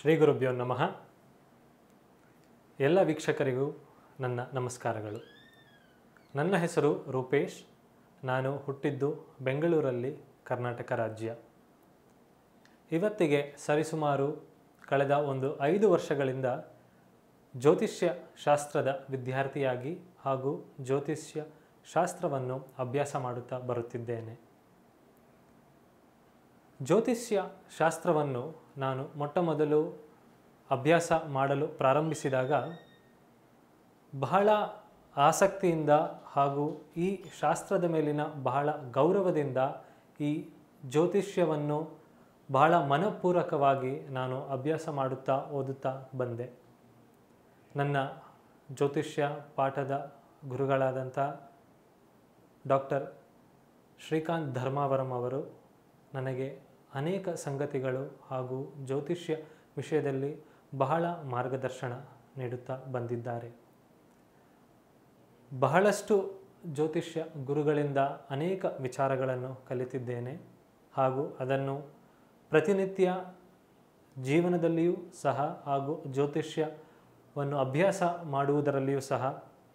ಶ್ರೀ ಗುರುಭ್ಯೋ ನಮಃ. ಎಲ್ಲ ವೀಕ್ಷಕರಿಗೂ ನನ್ನ ನಮಸ್ಕಾರಗಳು. ನನ್ನ ಹೆಸರು ರೂಪೇಶ್. ನಾನು ಹುಟ್ಟಿದ್ದು ಬೆಂಗಳೂರಲ್ಲಿ ಕರ್ನಾಟಕ ರಾಜ್ಯ. ಇವತ್ತಿಗೆ ಸರಿಸುಮಾರು ಕಳೆದ ಒಂದು ಐದು ವರ್ಷಗಳಿಂದ ಜ್ಯೋತಿಷ್ಯ ಶಾಸ್ತ್ರದ ವಿದ್ಯಾರ್ಥಿಯಾಗಿ ಹಾಗೂ ಜ್ಯೋತಿಷ್ಯ ಶಾಸ್ತ್ರವನ್ನು ಅಭ್ಯಾಸ ಮಾಡುತ್ತಾ ಬರುತ್ತಿದ್ದೇನೆ. ಜ್ಯೋತಿಷ್ಯ ಶಾಸ್ತ್ರವನ್ನು ನಾನು ಮೊಟ್ಟ ಮೊದಲು ಅಭ್ಯಾಸ ಮಾಡಲು ಪ್ರಾರಂಭಿಸಿದಾಗ ಬಹಳ ಆಸಕ್ತಿಯಿಂದ ಹಾಗೂ ಈ ಶಾಸ್ತ್ರದ ಮೇಲಿನ ಬಹಳ ಗೌರವದಿಂದ ಈ ಜ್ಯೋತಿಷ್ಯವನ್ನು ಬಹಳ ಮನಪೂರಕವಾಗಿ ನಾನು ಅಭ್ಯಾಸ ಮಾಡುತ್ತಾ ಓದುತ್ತಾ ಬಂದೆ. ನನ್ನ ಜ್ಯೋತಿಷ್ಯ ಪಾಠದ ಗುರುಗಳಾದಂಥ ಡಾಕ್ಟರ್ ಶ್ರೀಕಾಂತ್ ಧರ್ಮಾವರಂ ಅವರು ನನಗೆ ಅನೇಕ ಸಂಗತಿಗಳು ಹಾಗೂ ಜ್ಯೋತಿಷ್ಯ ವಿಷಯದಲ್ಲಿ ಬಹಳ ಮಾರ್ಗದರ್ಶನ ನೀಡುತ್ತಾ ಬಂದಿದ್ದಾರೆ. ಬಹಳಷ್ಟು ಜ್ಯೋತಿಷ್ಯ ಗುರುಗಳಿಂದ ಅನೇಕ ವಿಚಾರಗಳನ್ನು ಕಲಿತಿದ್ದೇನೆ ಹಾಗೂ ಅದನ್ನು ಪ್ರತಿನಿತ್ಯ ಜೀವನದಲ್ಲಿಯೂ ಸಹ ಹಾಗೂ ಜ್ಯೋತಿಷ್ಯವನ್ನು ಅಭ್ಯಾಸ ಮಾಡುವುದರಲ್ಲಿಯೂ ಸಹ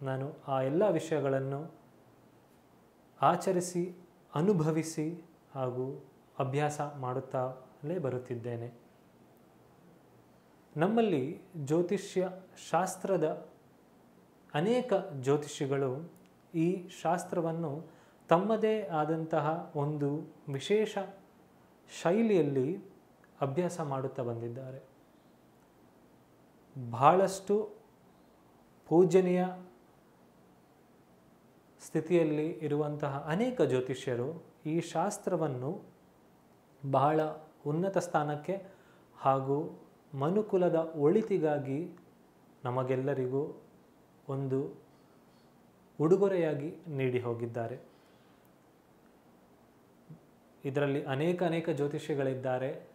ನಾನು ಆ ಎಲ್ಲ ವಿಷಯಗಳನ್ನು ಆಚರಿಸಿ, ಅನುಭವಿಸಿ ಹಾಗೂ ಅಭ್ಯಾಸ ಮಾಡುತ್ತಲೇ ಬರುತ್ತಿದ್ದೇನೆ. ನಮ್ಮಲ್ಲಿ ಜ್ಯೋತಿಷ್ಯ ಶಾಸ್ತ್ರದ ಅನೇಕ ಜ್ಯೋತಿಷಿಗಳು ಈ ಶಾಸ್ತ್ರವನ್ನು ತಮ್ಮದೇ ಆದಂತಹ ಒಂದು ವಿಶೇಷ ಶೈಲಿಯಲ್ಲಿ ಅಭ್ಯಾಸ ಮಾಡುತ್ತಾ ಬಂದಿದ್ದಾರೆ. ಬಹಳಷ್ಟು ಪೂಜನೀಯ ಸ್ಥಿತಿಯಲ್ಲಿ ಇರುವಂತಹ ಅನೇಕ ಜ್ಯೋತಿಷ್ಯರು ಈ ಶಾಸ್ತ್ರವನ್ನು ಬಹಳ ಉನ್ನತ ಸ್ಥಾನಕ್ಕೆ ಹಾಗೂ ಮನುಕುಲದ ಒಳಿತಿಗಾಗಿ ನಮಗೆಲ್ಲರಿಗೂ ಒಂದು ಉಡುಗೊರೆಯಾಗಿ ನೀಡಿ ಹೋಗಿದ್ದಾರೆ. ಇದರಲ್ಲಿ ಅನೇಕ ಅನೇಕ ಜ್ಯೋತಿಷಿಗಳಿದ್ದಾರೆ.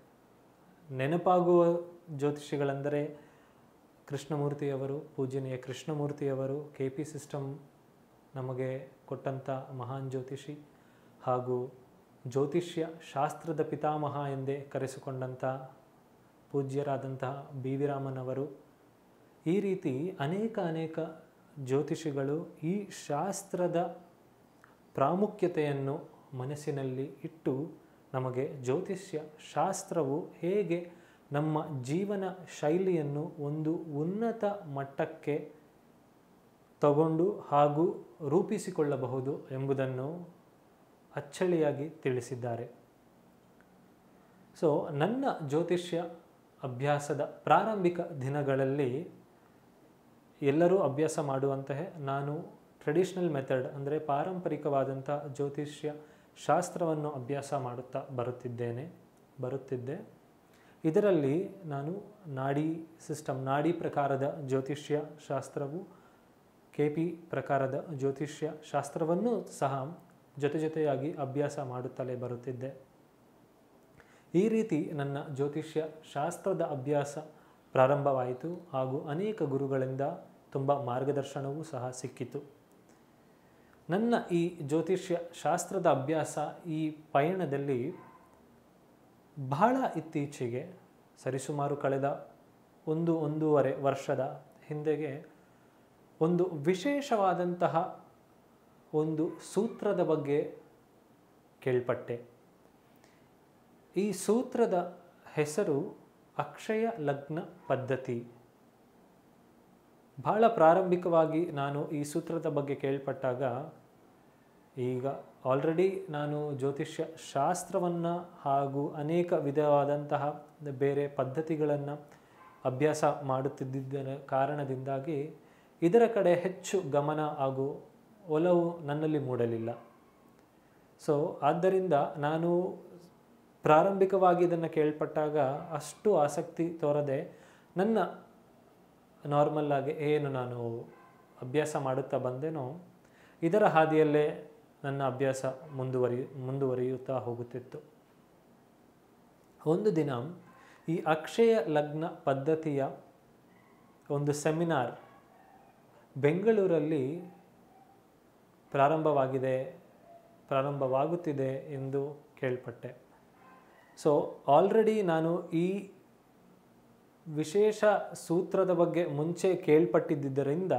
ನೆನಪಾಗುವ ಜ್ಯೋತಿಷಿಗಳೆಂದರೆ ಕೃಷ್ಣಮೂರ್ತಿಯವರು ಪೂಜನೀಯ ಕೃಷ್ಣಮೂರ್ತಿಯವರು, ಕೆ ಪಿ ಸಿಸ್ಟಮ್ ನಮಗೆ ಕೊಟ್ಟಂಥ ಮಹಾನ್ ಜ್ಯೋತಿಷಿ ಹಾಗೂ ಜ್ಯೋತಿಷ್ಯ ಶಾಸ್ತ್ರದ ಪಿತಾಮಹ ಎಂದೇ ಕರೆಸಿಕೊಂಡಂತಹ ಪೂಜ್ಯರಾದಂತಹ ಬಿ ವಿ ರಾಮನವರು ಈ ರೀತಿ ಅನೇಕ ಅನೇಕ ಜ್ಯೋತಿಷಿಗಳು ಈ ಶಾಸ್ತ್ರದ ಪ್ರಾಮುಖ್ಯತೆಯನ್ನು ಮನಸ್ಸಿನಲ್ಲಿ ಇಟ್ಟು ನಮಗೆ ಜ್ಯೋತಿಷ್ಯ ಶಾಸ್ತ್ರವು ಹೇಗೆ ನಮ್ಮ ಜೀವನ ಶೈಲಿಯನ್ನು ಒಂದು ಉನ್ನತ ಮಟ್ಟಕ್ಕೆ ತಗೊಂಡು ಹಾಗೂ ರೂಪಿಸಿಕೊಳ್ಳಬಹುದು ಎಂಬುದನ್ನು ಅಚ್ಚಳಿಯಾಗಿ ತಿಳಿಸಿದ್ದಾರೆ. ಸೊ ನನ್ನ ಜ್ಯೋತಿಷ್ಯ ಅಭ್ಯಾಸದ ಪ್ರಾರಂಭಿಕ ದಿನಗಳಲ್ಲಿ ಎಲ್ಲರೂ ಅಭ್ಯಾಸ ಮಾಡುವಂತಹ ನಾನು ಟ್ರೆಡಿಷ್ನಲ್ ಮೆಥಡ್ ಅಂದರೆ ಪಾರಂಪರಿಕವಾದಂಥ ಜ್ಯೋತಿಷ್ಯ ಶಾಸ್ತ್ರವನ್ನು ಅಭ್ಯಾಸ ಮಾಡುತ್ತಾ ಬರುತ್ತಿದ್ದೇನೆ, ಬರುತ್ತಿದ್ದೆ. ಇದರಲ್ಲಿ ನಾನು ನಾಡಿ ಸಿಸ್ಟಮ್ ನಾಡಿ ಪ್ರಕಾರದ ಜ್ಯೋತಿಷ್ಯ ಶಾಸ್ತ್ರವು ಕೆ ಪಿ ಪ್ರಕಾರದ ಜ್ಯೋತಿಷ್ಯ ಶಾಸ್ತ್ರವನ್ನು ಸಹ ಜೊತೆ ಜೊತೆಯಾಗಿ ಅಭ್ಯಾಸ ಮಾಡುತ್ತಲೇ ಬರುತ್ತಿದ್ದೆ. ಈ ರೀತಿ ನನ್ನ ಜ್ಯೋತಿಷ್ಯ ಶಾಸ್ತ್ರದ ಅಭ್ಯಾಸ ಪ್ರಾರಂಭವಾಯಿತು ಹಾಗೂ ಅನೇಕ ಗುರುಗಳಿಂದ ತುಂಬ ಮಾರ್ಗದರ್ಶನವೂ ಸಹ ಸಿಕ್ಕಿತು. ನನ್ನ ಈ ಜ್ಯೋತಿಷ್ಯ ಶಾಸ್ತ್ರದ ಅಭ್ಯಾಸ ಈ ಪಯಣದಲ್ಲಿ ಬಹಳ ಇತ್ತೀಚೆಗೆ, ಸರಿಸುಮಾರು ಕಳೆದ ಒಂದು ಒಂದೂವರೆ ವರ್ಷದ ಹಿಂದೆಗೆ ಒಂದು ವಿಶೇಷವಾದಂತಹ ಒಂದು ಸೂತ್ರದ ಬಗ್ಗೆ ಕೇಳ್ಪಟ್ಟೆ. ಈ ಸೂತ್ರದ ಹೆಸರು ಅಕ್ಷಯ ಲಗ್ನ ಪದ್ಧತಿ. ಬಹಳ ಪ್ರಾರಂಭಿಕವಾಗಿ ನಾನು ಈ ಸೂತ್ರದ ಬಗ್ಗೆ ಕೇಳ್ಪಟ್ಟಾಗ, ಈಗ ಆಲ್ರೆಡಿ ನಾನು ಜ್ಯೋತಿಷ್ಯ ಶಾಸ್ತ್ರವನ್ನು ಹಾಗೂ ಅನೇಕ ವಿಧವಾದಂತಹ ಬೇರೆ ಪದ್ಧತಿಗಳನ್ನು ಅಭ್ಯಾಸ ಮಾಡುತ್ತಿದ್ದ ಕಾರಣದಿಂದಾಗಿ ಇದರ ಕಡೆ ಹೆಚ್ಚು ಗಮನ ಹಾಗೂ ಒಲವು ನನ್ನಲ್ಲಿ ಮೂಡಲಿಲ್ಲ. ಸೊ ಆದ್ದರಿಂದ ನಾನು ಪ್ರಾರಂಭಿಕವಾಗಿ ಇದನ್ನು ಕೇಳ್ಪಟ್ಟಾಗ ಅಷ್ಟು ಆಸಕ್ತಿ ತೋರದೆ ನನ್ನ ನಾರ್ಮಲ್ಲಾಗಿ ಏನು ನಾನು ಅಭ್ಯಾಸ ಮಾಡುತ್ತಾ ಬಂದೇನೋ, ಇದರ ಹಾದಿಯಲ್ಲೇ ನನ್ನ ಅಭ್ಯಾಸ ಮುಂದುವರಿ, ಮುಂದುವರಿಯುತ್ತಾ ಹೋಗುತ್ತಿತ್ತು. ಒಂದು ದಿನ ಈ ಅಕ್ಷಯ ಲಗ್ನ ಪದ್ಧತಿಯ ಒಂದು ಸೆಮಿನಾರ್ ಬೆಂಗಳೂರಲ್ಲಿ ಪ್ರಾರಂಭವಾಗಿದೆ, ಪ್ರಾರಂಭವಾಗುತ್ತಿದೆ ಎಂದು ಕೇಳ್ಪಟ್ಟೆ. ಸೊ ಆಲ್ರೆಡಿ ನಾನು ಈ ವಿಶೇಷ ಸೂತ್ರದ ಬಗ್ಗೆ ಮುಂಚೆ ಕೇಳ್ಪಟ್ಟಿದ್ದರಿಂದ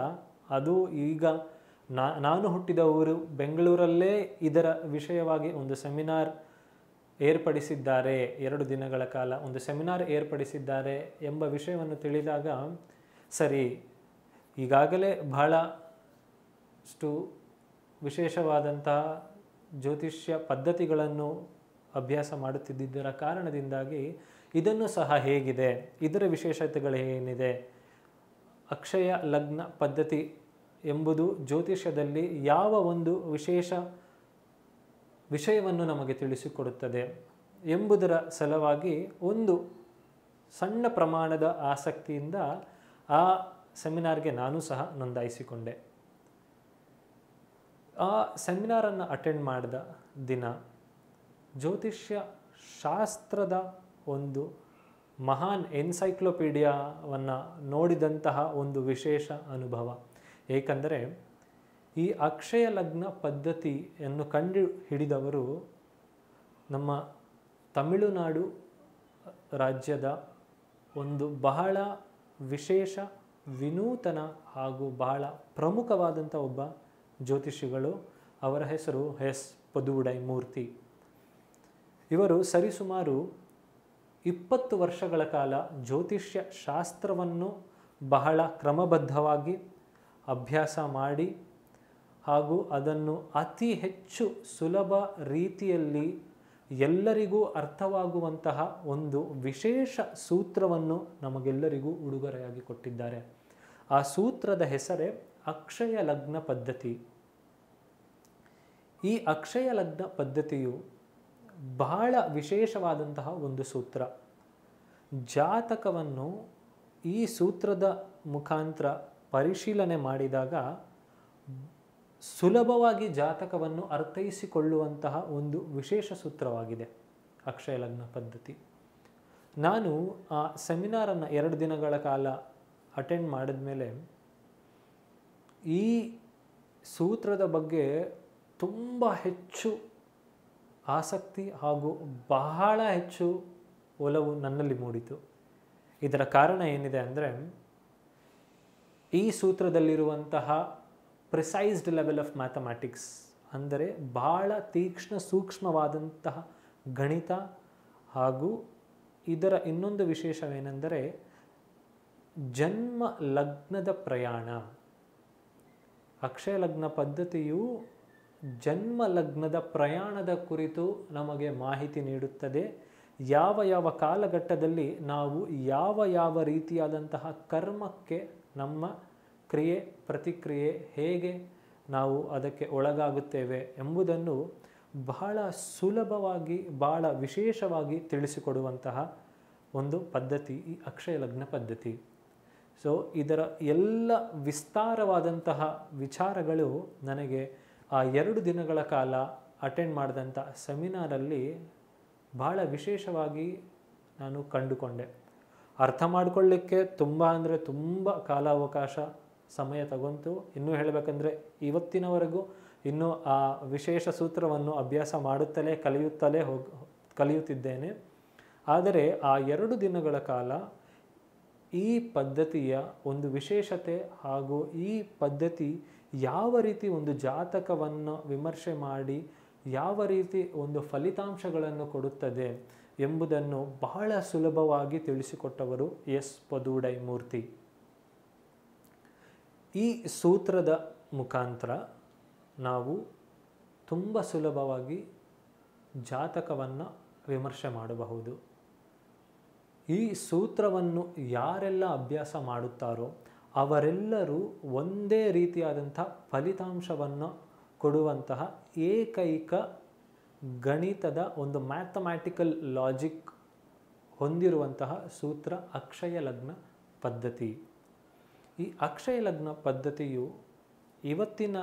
ಅದು ಈಗ ನಾ, ನಾನು ಹುಟ್ಟಿದ ಊರು ಬೆಂಗಳೂರಲ್ಲೇ ಇದರ ವಿಷಯವಾಗಿ ಒಂದು ಸೆಮಿನಾರ್ ಏರ್ಪಡಿಸಿದ್ದಾರೆ, ಎರಡು ದಿನಗಳ ಕಾಲ ಒಂದು ಸೆಮಿನಾರ್ ಏರ್ಪಡಿಸಿದ್ದಾರೆ ಎಂಬ ವಿಷಯವನ್ನು ತಿಳಿದಾಗ, ಸರಿ, ಈಗಾಗಲೇ ಬಹಳಷ್ಟು ವಿಶೇಷವಾದಂತಹ ಜ್ಯೋತಿಷ್ಯ ಪದ್ಧತಿಗಳನ್ನು ಅಭ್ಯಾಸ ಮಾಡುತ್ತಿದ್ದಿದ್ದರ ಕಾರಣದಿಂದಾಗಿ ಇದನ್ನು ಸಹ ಹೇಗಿದೆ. ಇದರ ವಿಶೇಷತೆಗಳು ಏನಿದೆ? ಅಕ್ಷಯ ಲಗ್ನ ಪದ್ಧತಿ ಎಂಬುದು ಜ್ಯೋತಿಷ್ಯದಲ್ಲಿ ಯಾವ ಒಂದು ವಿಶೇಷ ವಿಷಯವನ್ನು ನಮಗೆ ತಿಳಿಸಿಕೊಡುತ್ತದೆ ಎಂಬುದರ ಸಲುವಾಗಿ ಒಂದು ಸಣ್ಣ ಪ್ರಮಾಣದ ಆಸಕ್ತಿಯಿಂದ ಆ ಸೆಮಿನಾರ್ಗೆ ನಾನು ಸಹ ನೋಂದಾಯಿಸಿಕೊಂಡೆ. ಆ ಸೆಮಿನಾರನ್ನು ಅಟೆಂಡ್ ಮಾಡಿದ ದಿನ ಜ್ಯೋತಿಷ್ಯ ಶಾಸ್ತ್ರದ ಒಂದು ಮಹಾನ್ ಎನ್ಸೈಕ್ಲೋಪೀಡಿಯಾವನ್ನು ನೋಡಿದಂತಹ ಒಂದು ವಿಶೇಷ ಅನುಭವ. ಏಕೆಂದರೆ ಈ ಅಕ್ಷಯ ಲಗ್ನ ಪದ್ಧತಿಯನ್ನು ಕಂಡು ಹಿಡಿದವರು ನಮ್ಮ ತಮಿಳುನಾಡು ರಾಜ್ಯದ ಒಂದು ಬಹಳ ವಿಶೇಷ, ವಿನೂತನ ಹಾಗೂ ಬಹಳ ಪ್ರಮುಖವಾದಂಥ ಒಬ್ಬ ಜ್ಯೋತಿಷಿಗಳು, ಅವರ ಹೆಸರು ಎಸ್. ಪದುವುಡೈ ಮೂರ್ತಿ. ಇವರು ಸರಿಸುಮಾರು ಇಪ್ಪತ್ತು ವರ್ಷಗಳ ಕಾಲ ಜ್ಯೋತಿಷ್ಯ ಶಾಸ್ತ್ರವನ್ನು ಬಹಳ ಕ್ರಮಬದ್ಧವಾಗಿ ಅಭ್ಯಾಸ ಮಾಡಿ ಹಾಗೂ ಅದನ್ನು ಅತಿ ಹೆಚ್ಚು ಸುಲಭ ರೀತಿಯಲ್ಲಿ ಎಲ್ಲರಿಗೂ ಅರ್ಥವಾಗುವಂತಹ ಒಂದು ವಿಶೇಷ ಸೂತ್ರವನ್ನು ನಮಗೆಲ್ಲರಿಗೂ ಉಡುಗೊರೆಯಾಗಿ ಕೊಟ್ಟಿದ್ದಾರೆ. ಆ ಸೂತ್ರದ ಹೆಸರೇ ಅಕ್ಷಯ ಲಗ್ನ ಪದ್ಧತಿ. ಈ ಅಕ್ಷಯ ಲಗ್ನ ಪದ್ಧತಿಯು ಬಹಳ ವಿಶೇಷವಾದಂತಹ ಒಂದು ಸೂತ್ರ. ಜಾತಕವನ್ನು ಈ ಸೂತ್ರದ ಮುಖಾಂತರ ಪರಿಶೀಲನೆ ಮಾಡಿದಾಗ ಸುಲಭವಾಗಿ ಜಾತಕವನ್ನು ಅರ್ಥೈಸಿಕೊಳ್ಳುವಂತಹ ಒಂದು ವಿಶೇಷ ಸೂತ್ರವಾಗಿದೆ ಅಕ್ಷಯ ಲಗ್ನ ಪದ್ಧತಿ. ನಾನು ಆ ಸೆಮಿನಾರನ್ನು ಎರಡು ದಿನಗಳ ಕಾಲ ಅಟೆಂಡ್ ಮಾಡಿದ ಮೇಲೆ ಈ ಸೂತ್ರದ ಬಗ್ಗೆ ತುಂಬ ಹೆಚ್ಚು ಆಸಕ್ತಿ ಹಾಗೂ ಬಹಳ ಹೆಚ್ಚು ಒಲವು ನನ್ನಲ್ಲಿ ಮೂಡಿತು. ಇದರ ಕಾರಣ ಏನಿದೆ ಅಂದರೆ, ಈ ಸೂತ್ರದಲ್ಲಿರುವಂತಹ ಪ್ರಿಸೈಸ್ಡ್ ಲೆವೆಲ್ ಆಫ್ ಮ್ಯಾಥಮ್ಯಾಟಿಕ್ಸ್ ಅಂದರೆ ಬಹಳ ತೀಕ್ಷ್ಣ ಸೂಕ್ಷ್ಮವಾದಂತಹ ಗಣಿತ ಹಾಗೂ ಇದರ ಇನ್ನೊಂದು ವಿಶೇಷವೇನೆಂದರೆ ಜನ್ಮ ಲಗ್ನದ ಪ್ರಯಾಣ. ಅಕ್ಷಯ ಲಗ್ನ ಪದ್ಧತಿಯು ಜನ್ಮ ಲಗ್ನದ ಪ್ರಯಾಣದ ಕುರಿತು ನಮಗೆ ಮಾಹಿತಿ ನೀಡುತ್ತದೆ. ಯಾವ ಯಾವ ಕಾಲಘಟ್ಟದಲ್ಲಿ ನಾವು ಯಾವ ಯಾವ ರೀತಿಯಾದಂತಹ ಕರ್ಮಕ್ಕೆ ನಮ್ಮ ಕ್ರಿಯೆ, ಪ್ರತಿಕ್ರಿಯೆ ಹೇಗೆ ನಾವು ಅದಕ್ಕೆ ಒಳಗಾಗುತ್ತೇವೆ ಎಂಬುದನ್ನು ಬಹಳ ಸುಲಭವಾಗಿ, ಬಹಳ ವಿಶೇಷವಾಗಿ ತಿಳಿಸಿಕೊಡುವಂತಹ ಒಂದು ಪದ್ಧತಿ ಈ ಅಕ್ಷಯ ಲಗ್ನ ಪದ್ಧತಿ. ಸೊ ಇದರ ಎಲ್ಲ ವಿಸ್ತಾರವಾದಂತಹ ವಿಚಾರಗಳು ನನಗೆ ಆ ಎರಡು ದಿನಗಳ ಕಾಲ ಅಟೆಂಡ್ ಮಾಡಿದಂಥ ಸೆಮಿನಾರಲ್ಲಿ ಬಹಳ ವಿಶೇಷವಾಗಿ ನಾನು ಕಂಡುಕೊಂಡೆ. ಅರ್ಥ ಮಾಡಿಕೊಳ್ಳಿಕ್ಕೆ ತುಂಬ ಅಂದರೆ ತುಂಬ ಕಾಲಾವಕಾಶ ಸಮಯ ತಗೊಂತು. ಇನ್ನೂ ಹೇಳಬೇಕಂದ್ರೆ ಇವತ್ತಿನವರೆಗೂ ಇನ್ನೂ ಆ ವಿಶೇಷ ಸೂತ್ರವನ್ನು ಅಭ್ಯಾಸ ಮಾಡುತ್ತಲೇ, ಕಲಿಯುತ್ತಲೇ ಹೋಗಿ, ಕಲಿಯುತ್ತಿದ್ದೇನೆ. ಆದರೆ ಆ ಎರಡು ದಿನಗಳ ಕಾಲ ಈ ಪದ್ಧತಿಯ ಒಂದು ವಿಶೇಷತೆ ಹಾಗೂ ಈ ಪದ್ಧತಿ ಯಾವ ರೀತಿ ಒಂದು ಜಾತಕವನ್ನು ವಿಮರ್ಶೆ ಮಾಡಿ ಯಾವ ರೀತಿ ಒಂದು ಫಲಿತಾಂಶಗಳನ್ನು ಕೊಡುತ್ತದೆ ಎಂಬುದನ್ನು ಬಹಳ ಸುಲಭವಾಗಿ ತಿಳಿಸಿಕೊಟ್ಟವರು ಎಸ್ ಮೂರ್ತಿ ಈ ಸೂತ್ರದ ಮುಖಾಂತರ ನಾವು ತುಂಬ ಸುಲಭವಾಗಿ ಜಾತಕವನ್ನು ವಿಮರ್ಶೆ ಮಾಡಬಹುದು. ಈ ಸೂತ್ರವನ್ನು ಯಾರೆಲ್ಲ ಅಭ್ಯಾಸ ಮಾಡುತ್ತಾರೋ ಅವರೆಲ್ಲರೂ ಒಂದೇ ರೀತಿಯಾದಂಥ ಫಲಿತಾಂಶವನ್ನು ಕೊಡುವಂತಹ ಏಕೈಕ ಗಣಿತದ ಒಂದು ಮ್ಯಾಥಮ್ಯಾಟಿಕಲ್ ಲಾಜಿಕ್ ಹೊಂದಿರುವಂತಹ ಸೂತ್ರ ಅಕ್ಷಯ ಲಗ್ನ ಪದ್ಧತಿ. ಈ ಅಕ್ಷಯ ಲಗ್ನ ಪದ್ಧತಿಯು ಇವತ್ತಿನ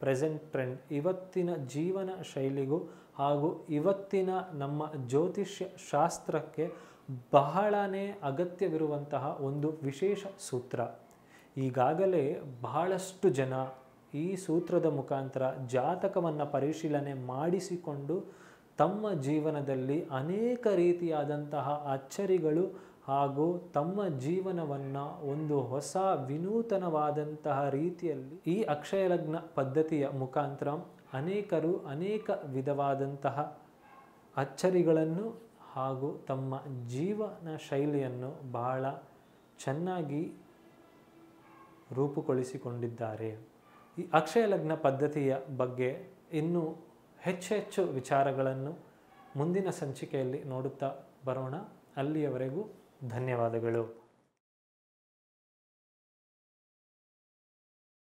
ಪ್ರೆಸೆಂಟ್ ಟ್ರೆಂಡ್. ಇವತ್ತಿನ ಜೀವನ ಶೈಲಿಗೂ ಹಾಗೂ ಇವತ್ತಿನ ನಮ್ಮ ಜ್ಯೋತಿಷ್ಯ ಶಾಸ್ತ್ರಕ್ಕೆ ಬಹಳನೇ ಅಗತ್ಯವಿರುವಂತಹ ಒಂದು ವಿಶೇಷ ಸೂತ್ರ. ಈಗಾಗಲೇ ಬಹಳಷ್ಟು ಜನ ಈ ಸೂತ್ರದ ಮುಖಾಂತರ ಜಾತಕವನ್ನು ಪರಿಶೀಲನೆ ಮಾಡಿಸಿಕೊಂಡು ತಮ್ಮ ಜೀವನದಲ್ಲಿ ಅನೇಕ ರೀತಿಯಾದಂತಹ ಅಚ್ಚರಿಗಳು ಹಾಗೂ ತಮ್ಮ ಜೀವನವನ್ನು ಒಂದು ಹೊಸ ವಿನೂತನವಾದಂತಹ ರೀತಿಯಲ್ಲಿ ಈ ಅಕ್ಷಯ ಲಗ್ನ ಪದ್ಧತಿಯ ಮುಖಾಂತರ ಅನೇಕರು ಅನೇಕ ವಿಧವಾದಂತಹ ಅಚ್ಚರಿಗಳನ್ನು ಹಾಗೂ ತಮ್ಮ ಜೀವನ ಶೈಲಿಯನ್ನು ಬಹಳ ಚೆನ್ನಾಗಿ ರೂಪುಗೊಳಿಸಿಕೊಂಡಿದ್ದಾರೆ. ಈ ಅಕ್ಷಯ ಲಗ್ನ ಪದ್ಧತಿಯ ಬಗ್ಗೆ ಇನ್ನೂ ಹೆಚ್ಚು ಹೆಚ್ಚು ವಿಚಾರಗಳನ್ನು ಮುಂದಿನ ಸಂಚಿಕೆಯಲ್ಲಿ ನೋಡುತ್ತಾ ಬರೋಣ. ಅಲ್ಲಿಯವರೆಗೂ ಧನ್ಯವಾದಗಳು.